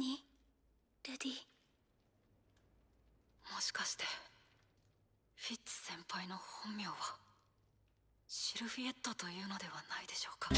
何ディ。もしかしてフィッツ先輩の本名はシルフィエットというのではないでしょうか？